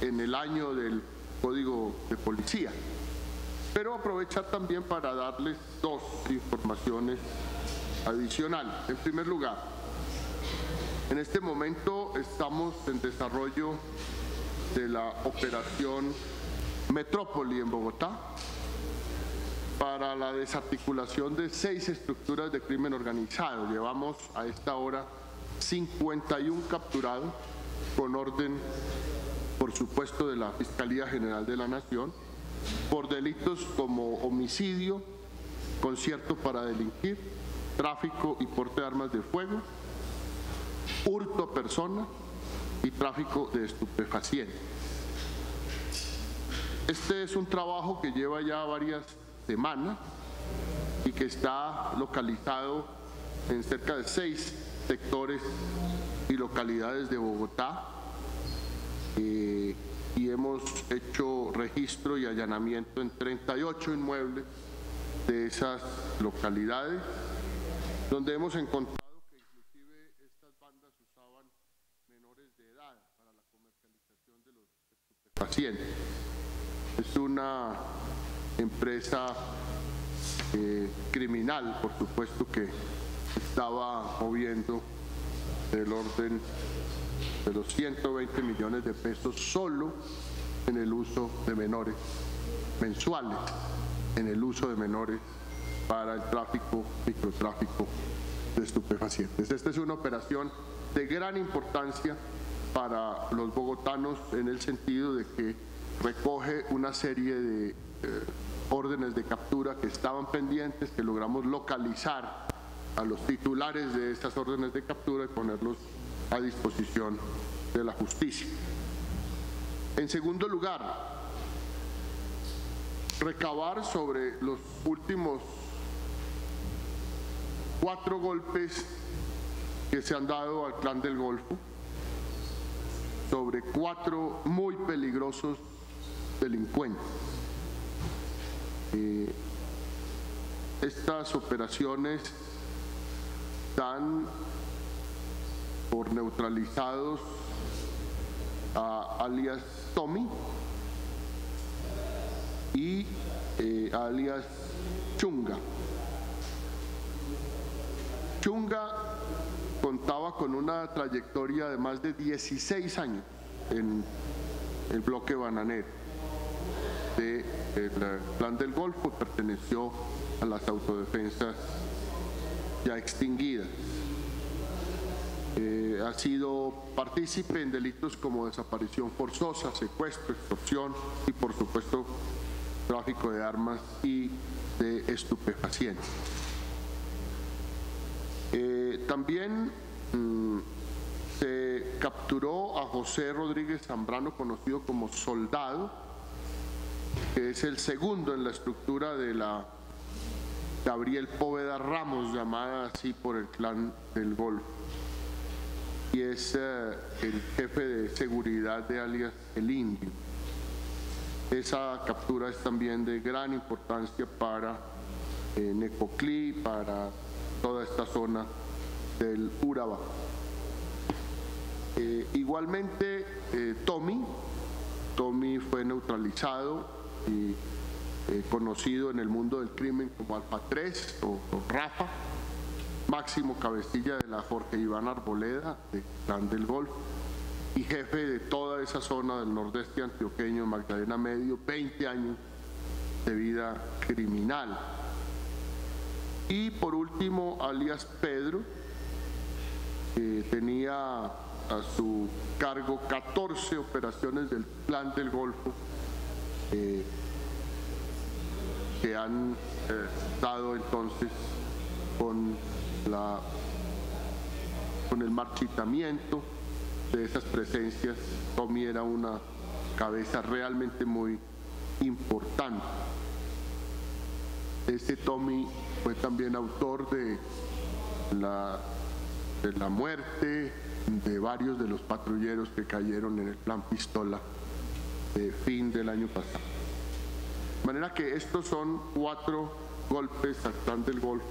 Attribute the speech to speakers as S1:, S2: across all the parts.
S1: en el año del Código de Policía. Pero aprovechar también para darles dos informaciones adicionales. En primer lugar, en este momento estamos en desarrollo de la operación Metrópoli en Bogotá para la desarticulación de seis estructuras de crimen organizado. Llevamos a esta hora 51 capturados con orden, por supuesto, de la Fiscalía General de la Nación por delitos como homicidio, concierto para delinquir, tráfico y porte de armas de fuego, hurto a persona y tráfico de estupefacientes. Este es un trabajo que lleva ya varias semanas y que está localizado en cerca de seis sectores y localidades de Bogotá eh, y hemos hecho registro y allanamiento en 38 inmuebles de esas localidades donde hemos encontrado que inclusive estas bandas usaban menores de edad para la comercialización de los estupefacientes. Es una empresa eh, criminal, por supuesto, que estaba moviendo del orden de los 120 millones de pesos solo en el uso de menores mensuales, en el uso de menores para el tráfico, microtráfico de estupefacientes. Esta es una operación de gran importancia para los bogotanos en el sentido de que recoge una serie de eh, órdenes de captura que estaban pendientes, que logramos localizar a los titulares de estas órdenes de captura y ponerlos a disposición de la justicia. En segundo lugar, recabar sobre los últimos cuatro golpes que se han dado al clan del Golfo, sobre cuatro muy peligrosos delincuentes. Eh, estas operaciones dan por neutralizados a alias Tommy y eh, alias Chunga. Chunga contaba con una trayectoria de más de 16 años en el bloque bananero del Plan del Golfo, perteneció a las autodefensas ya extinguidas. Eh, ha sido partícipe en delitos como desaparición forzosa, secuestro, extorsión y por supuesto tráfico de armas y de estupefacientes. Eh, también mm, se capturó a José Rodríguez Zambrano, conocido como Soldado, que es el segundo en la estructura de la Gabriel Póveda Ramos, llamada así por el clan del Golfo. Y es eh, el jefe de seguridad de alias El Indio. Esa captura es también de gran importancia para eh, Necoclí, para toda esta zona del Urabá. Eh, igualmente, Tommy, Tommy fue neutralizado y eh, conocido en el mundo del crimen como Alfa 3 o, Rafa, máximo cabecilla de la Jorge Iván Arboleda, de Plan del Golfo, y jefe de toda esa zona del nordeste antioqueño, Magdalena Medio, 20 años de vida criminal. Y por último, alias Pedro, que tenía a su cargo 14 operaciones del Plan del Golfo, eh, que han eh, dado entonces con, el marchitamiento de esas presencias, Tommy era una cabeza realmente muy importante. Este Tommy fue también autor de la, muerte de varios de los patrulleros que cayeron en el plan pistola de fin del año pasado. De manera que estos son cuatro golpes al plan del golf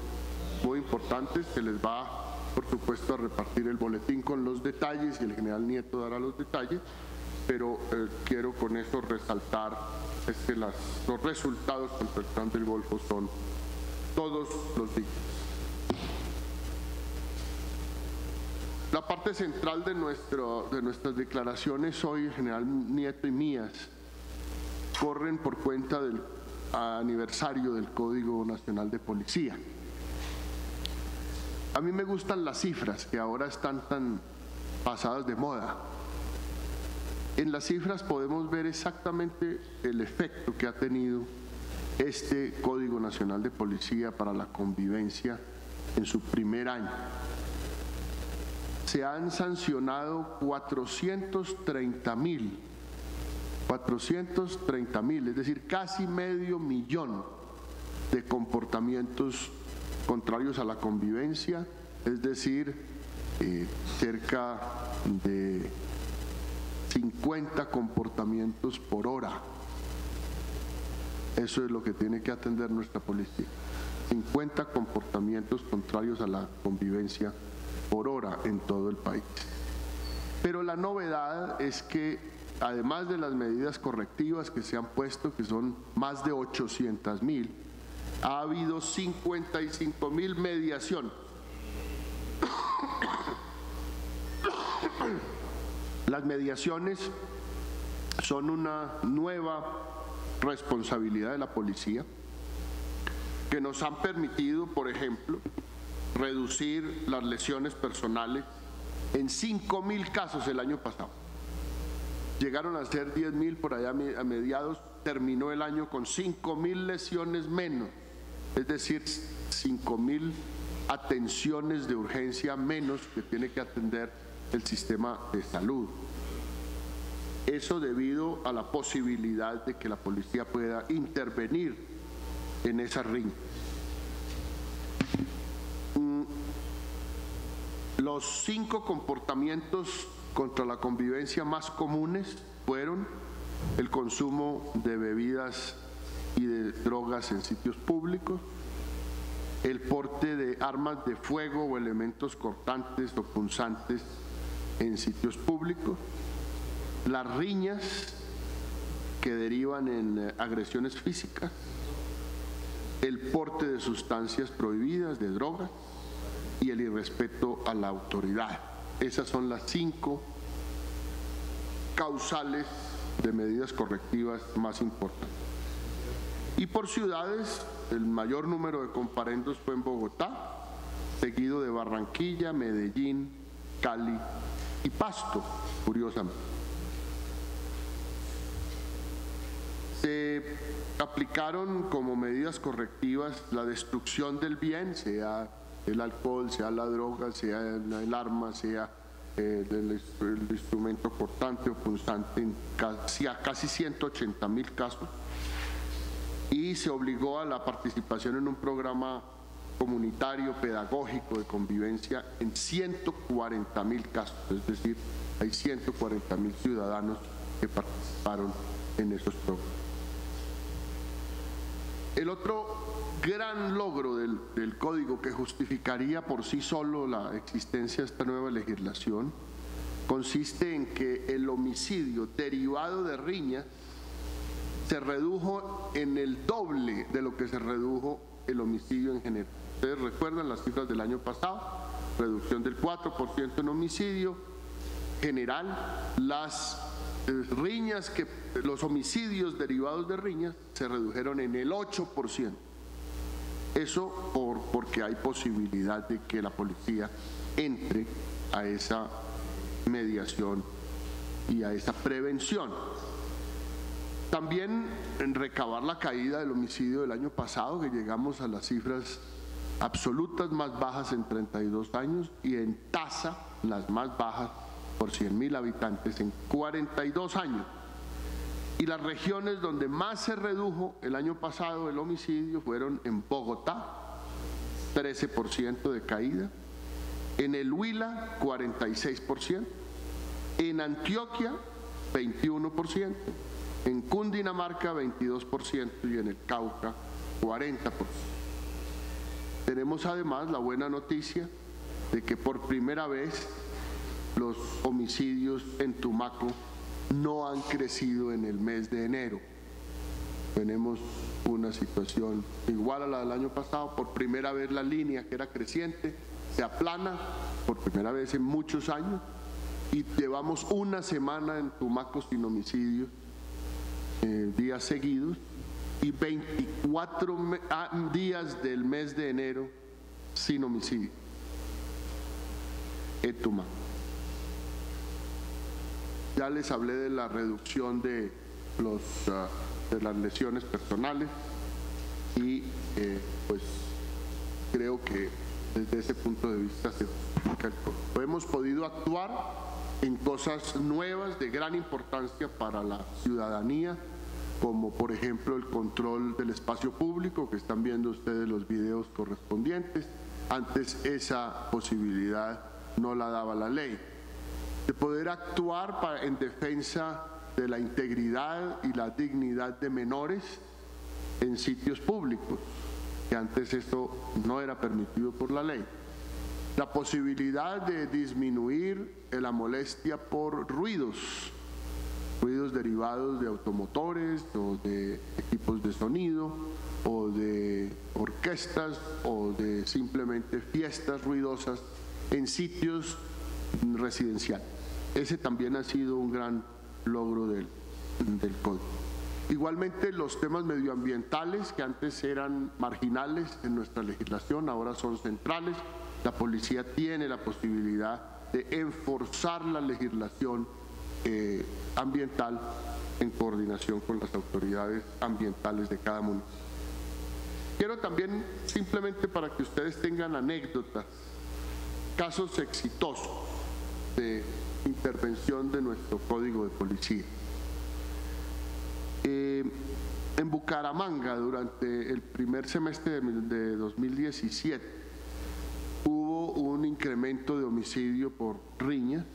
S1: muy importantes. Se les va, por supuesto, a repartir el boletín con los detalles y el general Nieto dará los detalles. pero eh, quiero con eso resaltar es que los resultados contra el plan del Golfo son todos los días. La parte central de, nuestro, de nuestras declaraciones hoy, General Nieto y mías, corren por cuenta del aniversario del Código Nacional de Policía. A mí me gustan las cifras que ahora están tan pasadas de moda. En las cifras podemos ver exactamente el efecto que ha tenido este Código Nacional de Policía para la convivencia en su primer año. Se han sancionado 430 mil 430 mil, es decir, casi medio millón de comportamientos contrarios a la convivencia, es decir, eh, cerca de 50 comportamientos por hora. Eso es lo que tiene que atender nuestra policía. 50 comportamientos contrarios a la convivencia por hora en todo el país. Pero la novedad es que además de las medidas correctivas que se han puesto, que son más de 800 mil, ha habido 55 mil mediación. Las mediaciones son una nueva responsabilidad de la policía que nos han permitido, por ejemplo, reducir las lesiones personales en 5 mil casos el año pasado. Llegaron a ser 10 mil por allá a mediados, terminó el año con 5 mil lesiones menos, es decir, 5 mil atenciones de urgencia menos que tiene que atender el sistema de salud. Eso debido a la posibilidad de que la policía pueda intervenir en esa ring. Mm, los cinco comportamientos contra la convivencia más comunes fueron el consumo de bebidas y de drogas en sitios públicos, el porte de armas de fuego o elementos cortantes o punzantes en sitios públicos, las riñas que derivan en eh, agresiones físicas, el porte de sustancias prohibidas, de drogas y el irrespeto a la autoridad. Esas son las cinco causales de medidas correctivas más importantes. Y por ciudades, el mayor número de comparendos fue en Bogotá, seguido de Barranquilla, Medellín, Cali y Pasto, curiosamente. Se aplicaron como medidas correctivas la destrucción del bien, sea el alcohol, sea la droga, sea el arma, sea eh, el, instrumento cortante o punzante en casi, casi 180 mil casos y se obligó a la participación en un programa comunitario, pedagógico, de convivencia en 140 mil casos, es decir, hay 140 mil ciudadanos que participaron en esos programas. El otro gran logro del, código que justificaría por sí solo la existencia de esta nueva legislación consiste en que el homicidio derivado de riña se redujo en el doble de lo que se redujo el homicidio en general. Ustedes recuerdan las cifras del año pasado, reducción del 4% en homicidio general, las eh, riñas que los homicidios derivados de riñas se redujeron en el 8%. Eso por, porque hay posibilidad de que la policía entre a esa mediación y a esa prevención. También en recabar la caída del homicidio del año pasado, que llegamos a las cifras absolutas más bajas en 32 años y en tasa las más bajas por 100 mil habitantes en 42 años. Y las regiones donde más se redujo el año pasado el homicidio fueron en Bogotá, 13% de caída, en el Huila, 46%, en Antioquia, 21%, en Cundinamarca, 22% y en el Cauca, 40%. Tenemos además la buena noticia de que por primera vez los homicidios en Tumaco no han crecido en el mes de enero. Tenemos una situación igual a la del año pasado. Por primera vez la línea que era creciente se aplana, por primera vez en muchos años, y llevamos una semana en Tumaco sin homicidio, eh, días seguidos, y 24 ah, días del mes de enero sin homicidio en Tumaco. Ya les hablé de la reducción de, los, ah, de las lesiones personales y eh, pues creo que desde ese punto de vista se hemos podido actuar en cosas nuevas de gran importancia para la ciudadanía, como por ejemplo el control del espacio público, que están viendo ustedes los videos correspondientes. Antes esa posibilidad no la daba la ley de poder actuar en defensa de la integridad y la dignidad de menores en sitios públicos, que antes esto no era permitido por la ley. La posibilidad de disminuir la molestia por ruidos, ruidos derivados de automotores o de equipos de sonido o de orquestas o de simplemente fiestas ruidosas en sitios residenciales. Ese también ha sido un gran logro del, del código. Igualmente los temas medioambientales que antes eran marginales en nuestra legislación, ahora son centrales. La policía tiene la posibilidad de enforzar la legislación eh, ambiental en coordinación con las autoridades ambientales de cada municipio. Quiero también, simplemente para que ustedes tengan anécdotas, casos exitosos de intervención de nuestro código de policía. Eh, en Bucaramanga, durante el primer semestre de 2017, hubo un incremento de homicidio por riña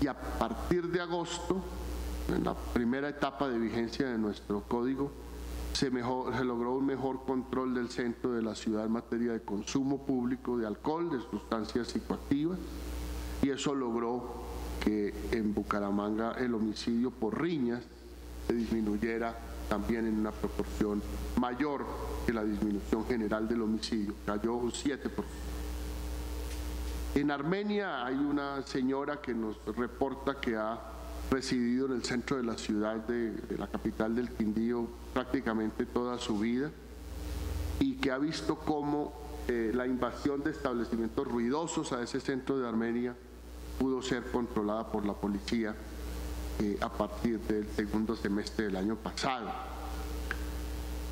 S1: y a partir de agosto, en la primera etapa de vigencia de nuestro código, se, logró un mejor control del centro de la ciudad en materia de consumo público de alcohol, de sustancias psicoactivas, y eso logró que en Bucaramanga el homicidio por riñas se disminuyera también en una proporción mayor que la disminución general del homicidio, cayó un 7%. En Armenia hay una señora que nos reporta que ha residido en el centro de la ciudad de, la capital del Quindío prácticamente toda su vida y que ha visto cómo eh, la invasión de establecimientos ruidosos a ese centro de Armenia pudo ser controlada por la policía eh, a partir del segundo semestre del año pasado.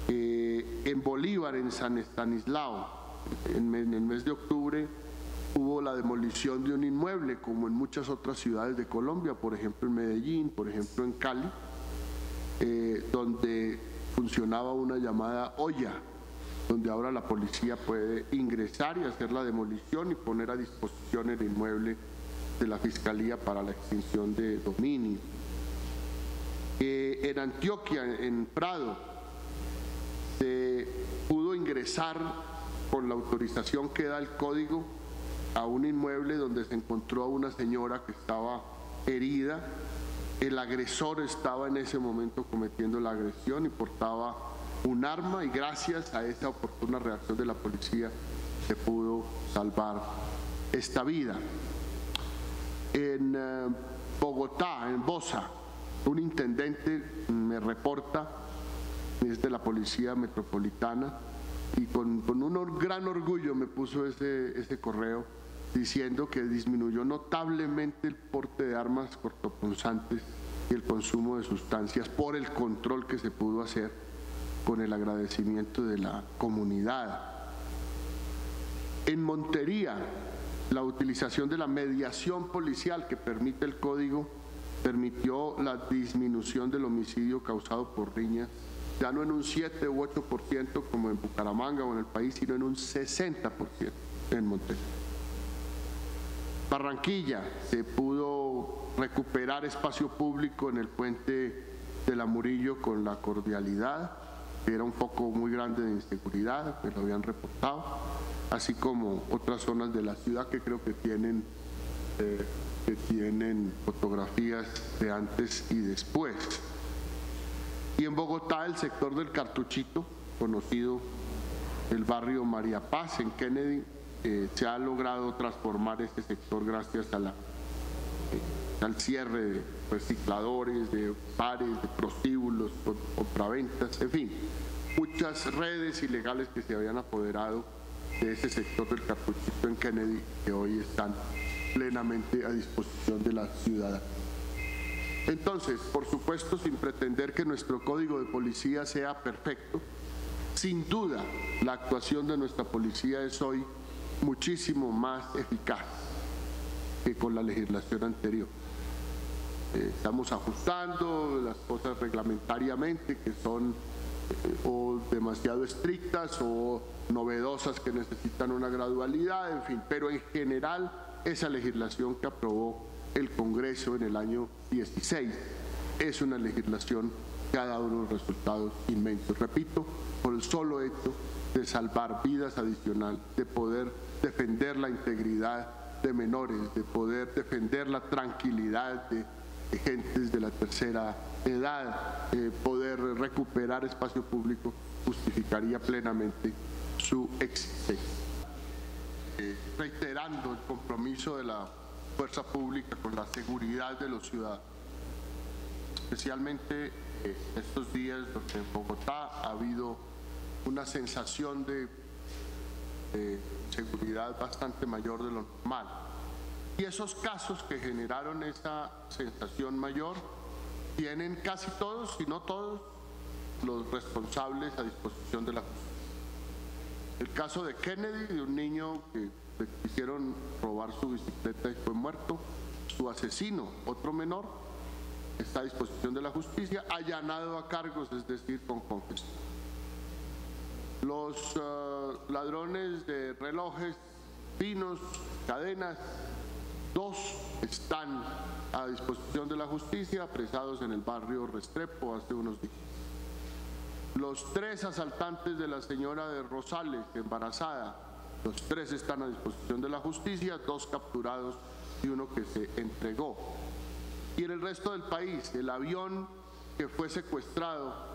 S1: Eh, en Bolívar, en San Estanislao, en, el mes de octubre, hubo la demolición de un inmueble, como en muchas otras ciudades de Colombia, por ejemplo en Medellín, por ejemplo en Cali, eh, donde funcionaba una llamada olla, donde ahora la policía puede ingresar y hacer la demolición y poner a disposición el inmueble de la Fiscalía para la extinción de dominio. Eh, en Antioquia, en Prado, se pudo ingresar con la autorización que da el código a un inmueble donde se encontró a una señora que estaba herida. El agresor estaba en ese momento cometiendo la agresión y portaba un arma y gracias a esa oportuna reacción de la policía se pudo salvar esta vida en eh, Bogotá, en Bosa, un intendente me reporta, es de la Policía Metropolitana, y con, un gran orgullo me puso ese, ese correo diciendo que disminuyó notablemente el porte de armas cortopunzantes y el consumo de sustancias por el control que se pudo hacer con el agradecimiento de la comunidad. En Montería, la utilización de la mediación policial que permite el código permitió la disminución del homicidio causado por riñas, ya no en un 7 u 8% como en Bucaramanga o en el país, sino en un 60% en Monterrey. Barranquilla se pudo recuperar espacio público en el puente de la Murillo con la cordialidad, que era un foco muy grande de inseguridad, que lo habían reportado así como otras zonas de la ciudad que creo que tienen eh, que tienen fotografías de antes y después. Y en Bogotá, el sector del cartuchito, conocido el barrio María Paz en Kennedy, eh, se ha logrado transformar este sector gracias a la, eh, al cierre de recicladores, de pares, de prostíbulos, compraventas, en fin, muchas redes ilegales que se habían apoderado de ese sector del cartuchito en Kennedy que hoy están plenamente a disposición de la ciudad. Entonces, por supuesto, sin pretender que nuestro código de policía sea perfecto, sin duda la actuación de nuestra policía es hoy muchísimo más eficaz que con la legislación anterior. Eh, estamos ajustando las cosas reglamentariamente que son eh, o demasiado estrictas o novedosas que necesitan una gradualidad, en fin, pero en general esa legislación que aprobó el Congreso en el año 16 es una legislación que ha dado unos resultados inmensos. Repito, solo hecho de salvar vidas adicional, de poder defender la integridad de menores, de poder defender la tranquilidad de, gentes de la tercera edad, eh, poder recuperar espacio público, justificaría plenamente su existencia. Eh, reiterando el compromiso de la fuerza pública con la seguridad de los ciudadanos, especialmente eh, estos días donde en Bogotá ha habido una sensación de, seguridad bastante mayor de lo normal. Y esos casos que generaron esa sensación mayor tienen casi todos, si no todos, los responsables a disposición de la justicia. El caso de Kennedy, de un niño que le quisieron robar su bicicleta y fue muerto, su asesino, otro menor, está a disposición de la justicia, allanado a cargos, es decir, con confesión. Los eh, ladrones de relojes, pinos, cadenas, dos están a disposición de la justicia, apresados en el barrio Restrepo hace unos días. Los tres asaltantes de la señora de Rosales, embarazada, los tres están a disposición de la justicia, dos capturados y uno que se entregó. Y en el resto del país, el avión que fue secuestrado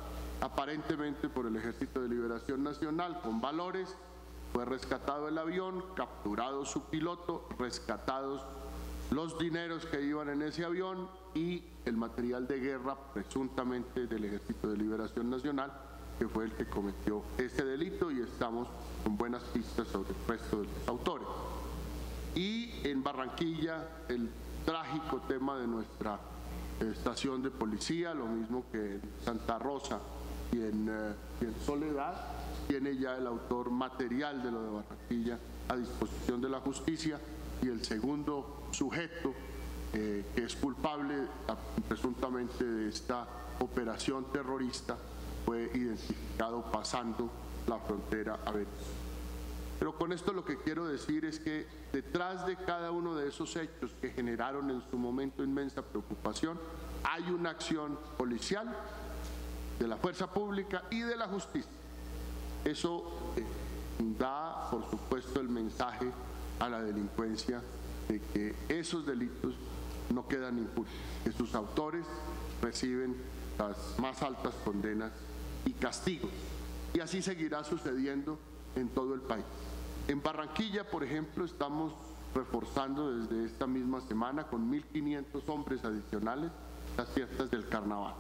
S1: aparentemente por el Ejército de Liberación Nacional con valores. Fue rescatado el avión, capturado su piloto, rescatados los dineros que iban en ese avión y el material de guerra presuntamente del Ejército de Liberación Nacional, que fue el que cometió ese delito y estamos con buenas pistas sobre el resto de los autores. Y en Barranquilla, el trágico tema de nuestra estación de policía, lo mismo que en Santa Rosa, eh, y en, Soledad tiene ya el autor material de lo de Barranquilla a disposición de la justicia y el segundo sujeto eh, que es culpable presuntamente de esta operación terrorista fue identificado pasando la frontera a Venezuela. Pero con esto lo que quiero decir es que detrás de cada uno de esos hechos que generaron en su momento inmensa preocupación, hay una acción policial de la fuerza pública y de la justicia. Eso eh, da, por supuesto, el mensaje a la delincuencia de que esos delitos no quedan impunes, que sus autores reciben las más altas condenas y castigos. Y así seguirá sucediendo en todo el país. En Barranquilla, por ejemplo, estamos reforzando desde esta misma semana con 1.500 hombres adicionales las fiestas del carnaval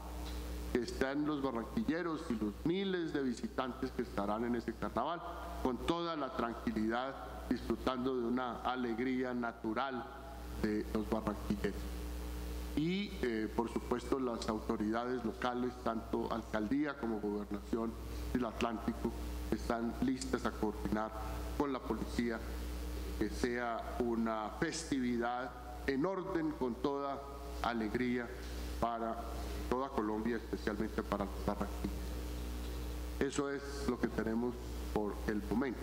S1: que están los barranquilleros y los miles de visitantes que estarán en ese carnaval, con toda la tranquilidad, disfrutando de una alegría natural de los barranquilleros. Y, eh, por supuesto, las autoridades locales, tanto alcaldía como gobernación del Atlántico, están listas a coordinar con la policía que sea una festividad en orden, con toda alegría para toda Colombia, especialmente para Barranquilla. Eso es lo que tenemos por el momento.